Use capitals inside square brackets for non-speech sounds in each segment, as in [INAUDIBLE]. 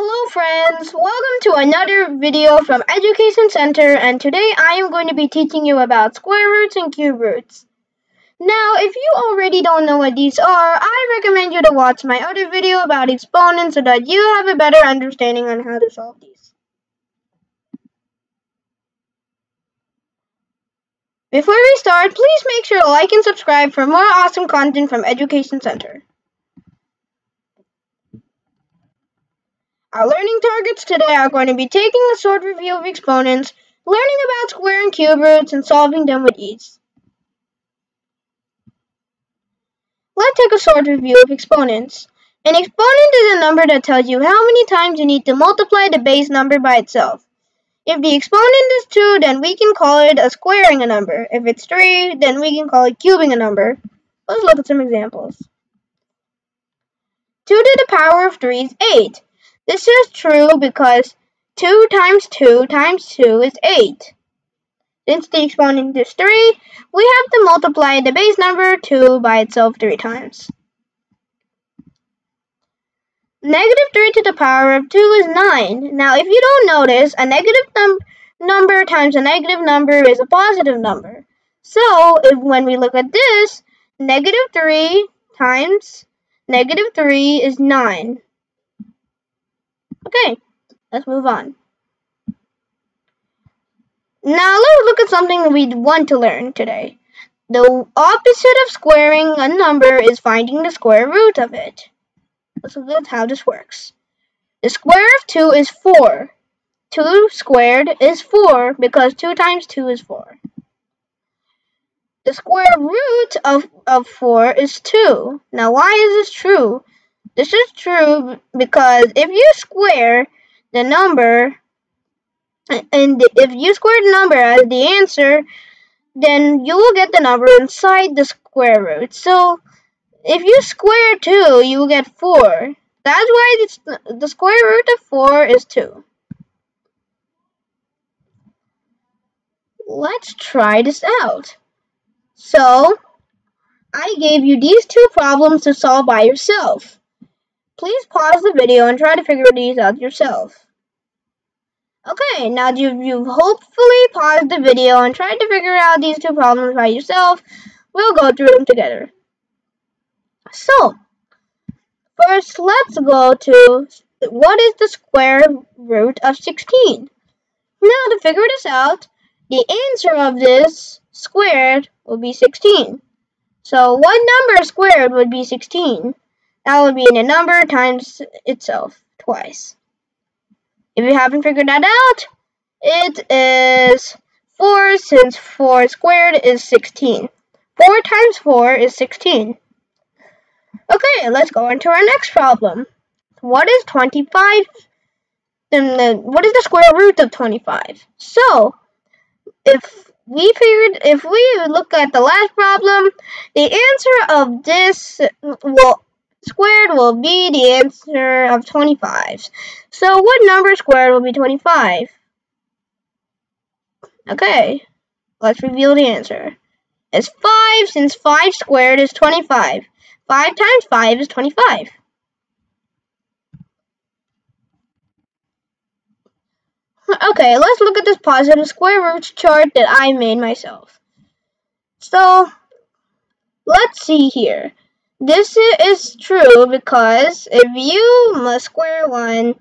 Hello friends, welcome to another video from Education Center and today I am going to be teaching you about square roots and cube roots. Now, if you already don't know what these are, I recommend you to watch my other video about exponents so that you have a better understanding on how to solve these. Before we start, please make sure to like and subscribe for more awesome content from Education Center. Our learning targets today are going to be taking a short review of exponents, learning about square and cube roots, and solving them with ease. Let's take a short review of exponents. An exponent is a number that tells you how many times you need to multiply the base number by itself. If the exponent is 2, then we can call it a squaring a number. If it's 3, then we can call it cubing a number. Let's look at some examples. 2 to the power of 3 is 8. This is true because 2 times 2 times 2 is 8. Since the exponent is 3, we have to multiply the base number 2 by itself 3 times. Negative 3 to the power of 2 is 9. Now, if you don't notice, a negative num number times a negative number is a positive number. So, if when we look at this, negative 3 times negative 3 is 9. Okay, let's move on. Now let's look at something we want to learn today. The opposite of squaring a number is finding the square root of it. Let's look at how this works. The square of 2 is 4. 2 squared is 4 because 2 times 2 is 4. The square root of, of 4 is 2. Now why is this true? This is true because if you square the number, and if you square the number as the answer, then you will get the number inside the square root. So, if you square 2, you will get 4. That's why the square root of 4 is 2. Let's try this out. So, I gave you these two problems to solve by yourself. Please pause the video and try to figure these out yourself. Okay, now you've, you've hopefully paused the video and tried to figure out these two problems by yourself. We'll go through them together. So, first let's go to what is the square root of 16? Now to figure this out, the answer of this squared will be 16. So what number squared would be 16? That would be in a number times itself twice. If you haven't figured that out, it is 4 since 4 squared is 16. 4 times 4 is 16. Okay, let's go into our next problem. What is 25? The, what is the square root of 25? So, if we figured, if we look at the last problem, the answer of this, well, squared will be the answer of 25. So what number squared will be 25? Okay, let's reveal the answer. It's 5 since 5 squared is 25. 5 times 5 is 25. Okay, let's look at this positive square roots chart that I made myself. So, let's see here. This is true because if you must square 1,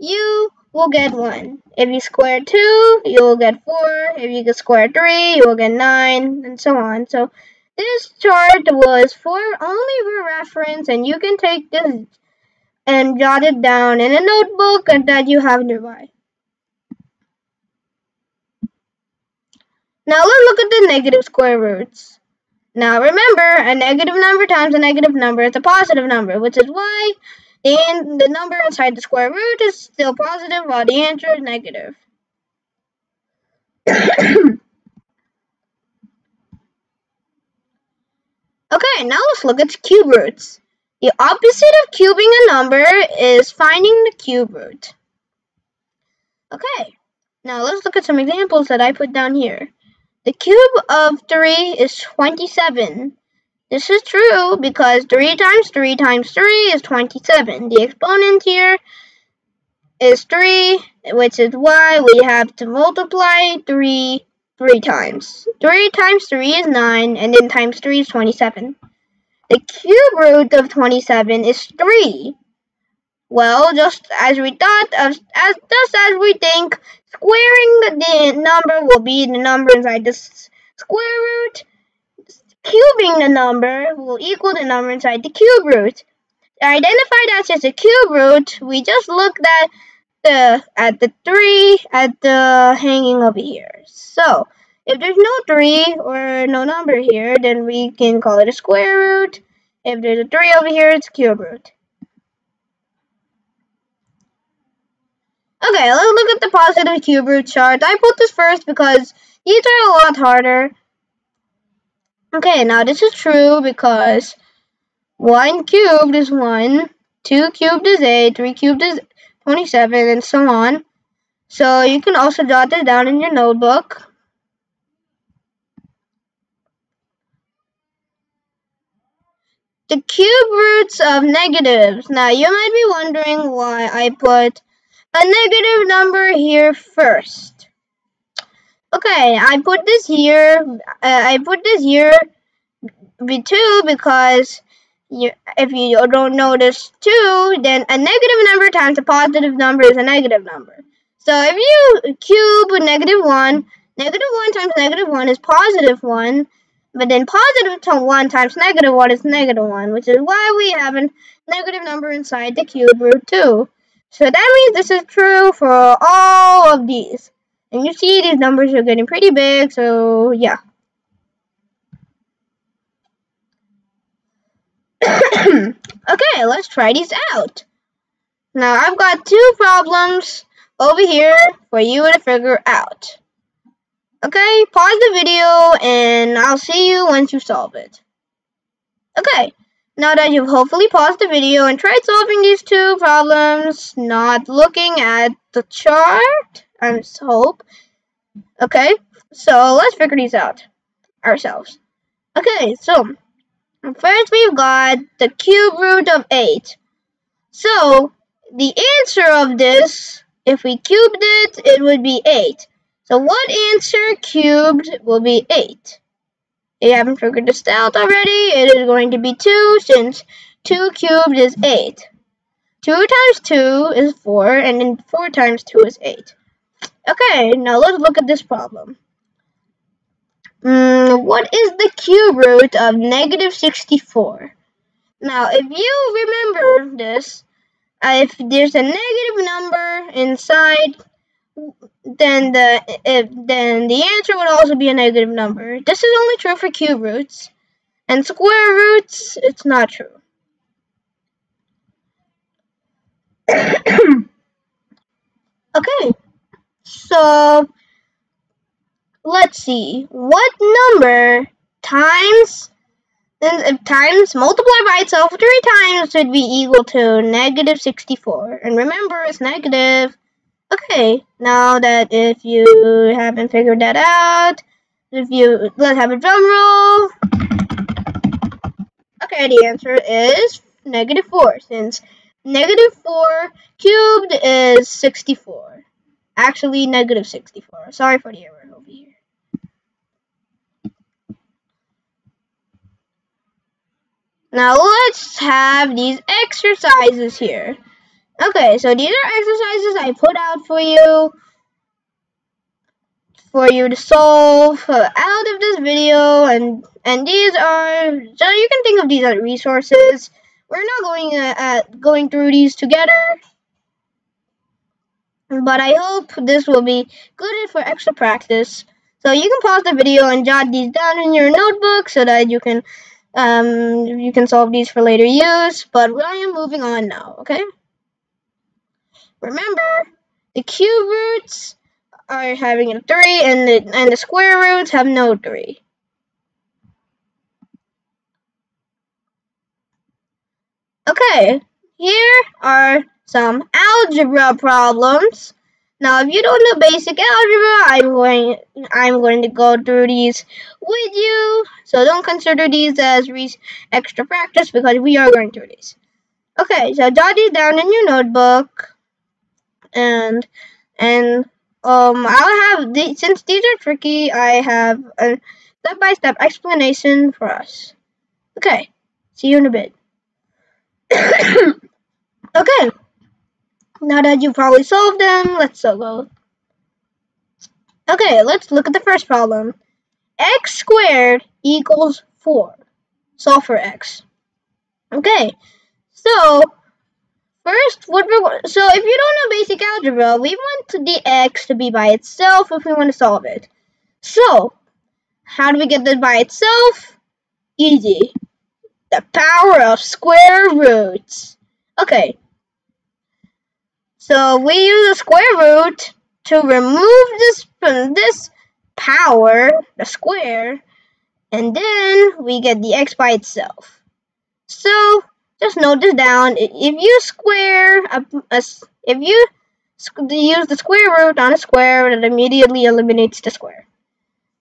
you will get 1. If you square 2, you will get 4. If you square 3, you will get 9, and so on. So this chart was for only for reference, and you can take this and jot it down in a notebook that you have nearby. Now let's look at the negative square roots. Now remember, a negative number times a negative number is a positive number, which is why the, the number inside the square root is still positive while the answer is negative. [COUGHS] okay, now let's look at cube roots. The opposite of cubing a number is finding the cube root. Okay, now let's look at some examples that I put down here. The cube of 3 is 27. This is true because 3 times 3 times 3 is 27. The exponent here is 3, which is why we have to multiply 3 three times. 3 times 3 is 9, and then times 3 is 27. The cube root of 27 is 3. Well, just as we thought, as, just as we think, squaring the, number will be the number inside the square root. Cubing the number will equal the number inside the cube root. Identify that as a cube root, we just look at the at the three at the hanging over here. So if there's no three or no number here, then we can call it a square root. If there's a three over here, it's cube root. Okay, let's look at the positive cube root chart. I put this first because these are a lot harder. Okay, now this is true because 1 cubed is 1, 2 cubed is 8, 3 cubed is 27, and so on. So you can also jot this down in your notebook. The cube roots of negatives. Now you might be wondering why I put a negative number here first. Okay, I put this here. Uh, I put this here b2 because you, if you don't notice 2, then a negative number times a positive number is a negative number. So if you cube negative 1, negative 1 times negative 1 is positive 1, but then positive 1 times negative 1 is negative 1, which is why we have a negative number inside the cube root 2. So that means this is true for all of these. And you see these numbers are getting pretty big, so yeah. [COUGHS] okay, let's try these out. Now I've got two problems over here for you to figure out. Okay, pause the video and I'll see you once you solve it. Okay, now that you've hopefully paused the video and tried solving these two problems, not looking at the chart, I hope. Okay, so let's figure these out ourselves. Okay, so first we've got the cube root of 8. So, the answer of this, if we cubed it, it would be 8. So what answer cubed will be 8? You haven't figured this out already, it is going to be 2 since 2 cubed is 8. 2 times 2 is 4, and then 4 times 2 is 8. Okay, now let's look at this problem. Mm, what is the cube root of negative 64? Now, if you remember this, if there's a negative number inside then the if, then the answer would also be a negative number. This is only true for cube roots. And square roots, it's not true. [COUGHS] okay, so let's see. What number times and uh, times multiplied by itself three times would be equal to negative 64. And remember, it's negative. Okay, now that if you haven't figured that out, if you let's have a drum roll. Okay, the answer is negative 4, since negative 4 cubed is 64. Actually, negative 64. Sorry for the error over here. Now let's have these exercises here. Okay, so these are exercises I put out for you for you to solve out of this video and and these are so you can think of these as resources. We're not going uh, at going through these together but I hope this will be good for extra practice. So you can pause the video and jot these down in your notebook so that you can um, you can solve these for later use but I am moving on now okay Remember, the cube roots are having a 3 and the, and the square roots have no 3. Okay, here are some algebra problems. Now, if you don't know basic algebra, I'm going I'm going to go through these with you. So don't consider these as extra practice because we are going through these. Okay, so jot these down in your notebook and and um I'll have the, since these are tricky, I have a step-by-step explanation for us. Okay, see you in a bit. [COUGHS] okay, now that you've probably solved them, let's go. Okay, let's look at the first problem. x squared equals 4. Solve for x. Okay, so first, what we're so if you don't know basic algebra, we want the x to be by itself if we want to solve it. So, how do we get this by itself? Easy. The power of square roots. Okay. So we use a square root to remove this from this power, the square, and then we get the x by itself. So just note this down. If you square a, a if you use the square root on a square, it immediately eliminates the square.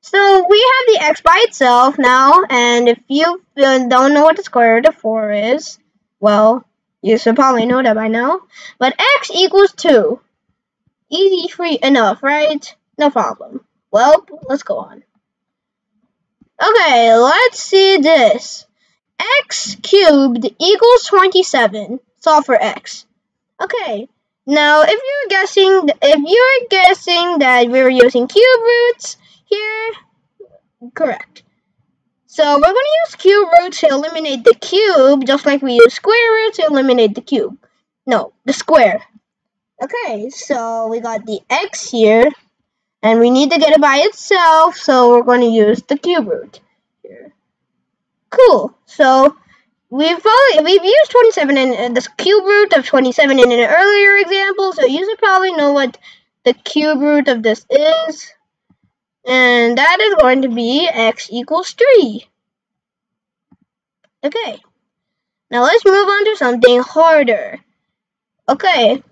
So we have the x by itself now, and if you uh, don't know what the square root of 4 is, well, you should probably know that by now. But x equals 2. Easy free enough, right? No problem. Well, let's go on. Okay, let's see this. X cubed equals 27. Solve for x. Okay, now if you're guessing, if you're guessing that we're using cube roots, here, correct. So we're going to use cube roots to eliminate the cube, just like we use square roots to eliminate the cube. No, the square. Okay, so we got the x here, and we need to get it by itself, so we're going to use the cube root. Cool. So we've probably, we've used 27 in uh, the cube root of 27 in an earlier example, so you should probably know what the cube root of this is. And that is going to be x equals 3. Okay. Now let's move on to something harder. Okay.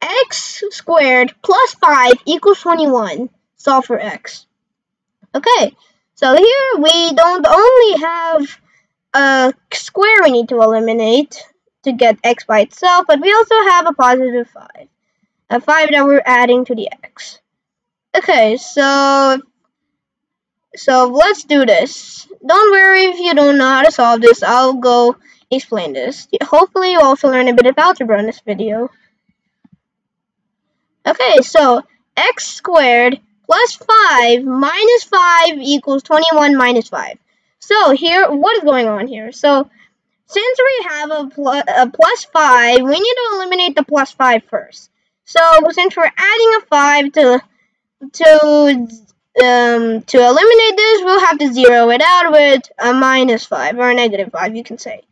x squared plus 5 equals 21. Solve for x. Okay. So here we don't only have a square we need to eliminate to get x by itself, but we also have a positive 5. A 5 that we're adding to the x. Okay, so so let's do this. Don't worry if you don't know how to solve this. I'll go explain this. Hopefully you also learn a bit of algebra in this video. Okay, so x squared plus 5 minus 5 equals 21 minus 5. So here, what is going on here? So since we have a, pl a plus 5, we need to eliminate the plus 5 first. So since we're adding a 5 to to um, to eliminate this, we'll have to zero it out with a minus 5, or a negative 5, you can say.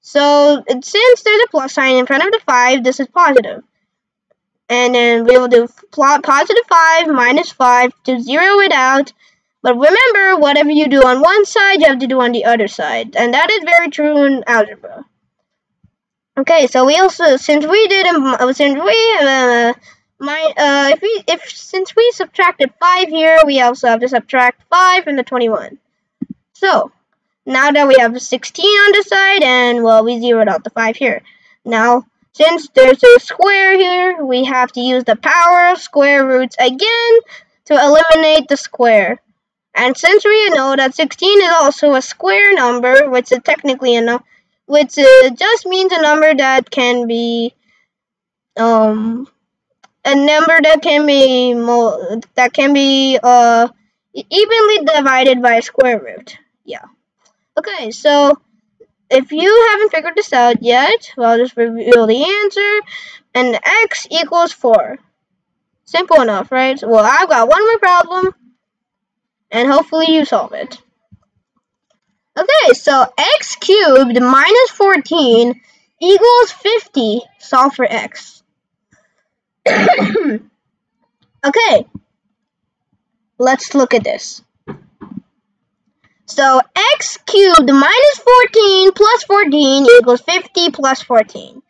So, since there's a plus sign in front of the 5, this is positive. And then we will do positive 5 minus 5 to zero it out. But remember, whatever you do on one side, you have to do on the other side. And that is very true in algebra. Okay, so we also, since we did, um, since we uh, my uh if we if since we subtracted 5 here we also have to subtract 5 from the 21 so now that we have 16 on the side and well we zeroed out the 5 here now since there's a square here we have to use the power of square roots again to eliminate the square and since we know that 16 is also a square number which is technically a which uh, just means a number that can be um a number that can be that can be uh evenly divided by a square root. Yeah. Okay, so if you haven't figured this out yet, well, I'll just reveal the answer. And x equals 4. Simple enough, right? Well, I've got one more problem. And hopefully you solve it. Okay, so x cubed minus 14 equals 50. Solve for x. [COUGHS] okay, let's look at this. So x cubed minus 14 plus 14 equals 50 plus 14.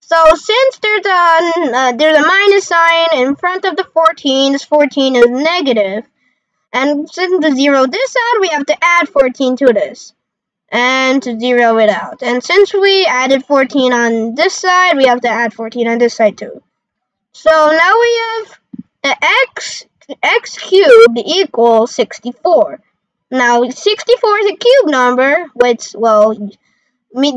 So since there's a uh, there's a minus sign in front of the 14, this 14 is negative. And since the zero this out, we have to add 14 to this. And to zero it out. And since we added 14 on this side, we have to add 14 on this side too. So now we have x x cubed equals 64. Now 64 is a cube number, which well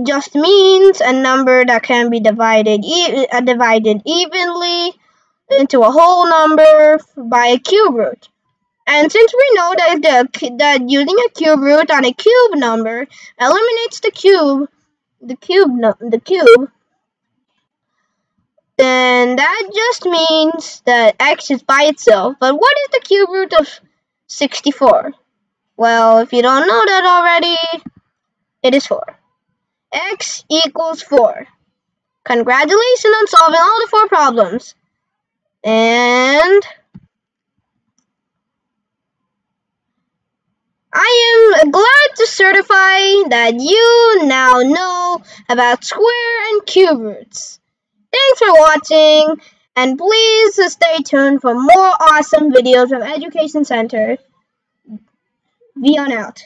just means a number that can be divided e uh, divided evenly into a whole number by a cube root. And since we know that the that using a cube root on a cube number eliminates the cube, the cube the cube, then that just means that x is by itself. But what is the cube root of 64? Well, if you don't know that already, it is 4. x equals 4. Congratulations on solving all the four problems. And I am glad to certify that you now know about square and cube roots. Thanks for watching, and please stay tuned for more awesome videos from Education Center. Be on out.